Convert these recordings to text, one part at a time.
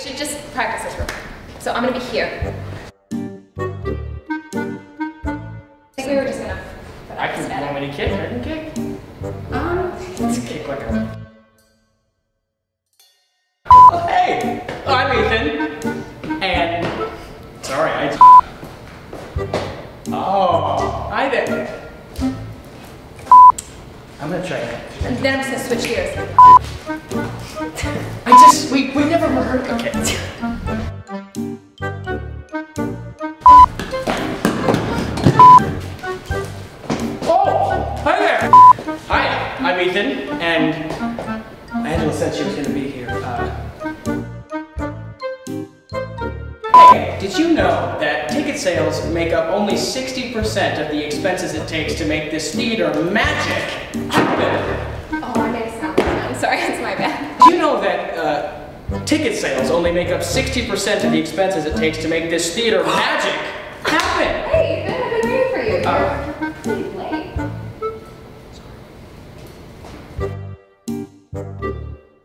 should just practice this real quick. So I'm gonna be here. I think we were just gonna. put I up can, static. want me to kick? I can kick. Um, Let's kick like a. Oh, hey! I'm Ethan. And. Sorry, I. Oh, hi there. I'm gonna try that. and then I'm just gonna switch gears. I we, we never rehearsed. Okay. Oh, hi there. Hi, I'm Ethan, and Angela said she was gonna be here. Uh, hey, did you know that ticket sales make up only 60% of the expenses it takes to make this theater magic happen? Oh, I made a sound. I'm sorry, it's my bad. Do you know that uh, ticket sales only make up 60% of the expenses it takes to make this theater magic happen? Hey, I've been waiting for you. Uh, Late.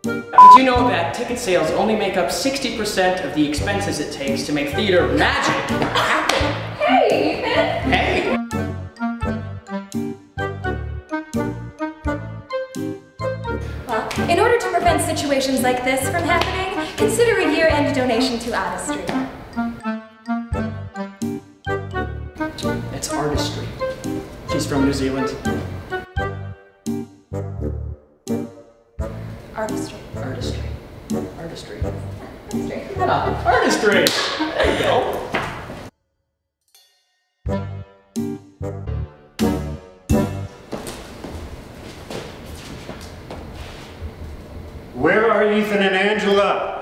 Did you know that ticket sales only make up 60% of the expenses it takes to make theater magic happen? Hey, Ethan. In order to prevent situations like this from happening, consider a year-end donation to Artistry. It's Artistry. She's from New Zealand. Artistry. Artistry. Artistry. Artistry. Ah, artistry! There you go. are Ethan and Angela?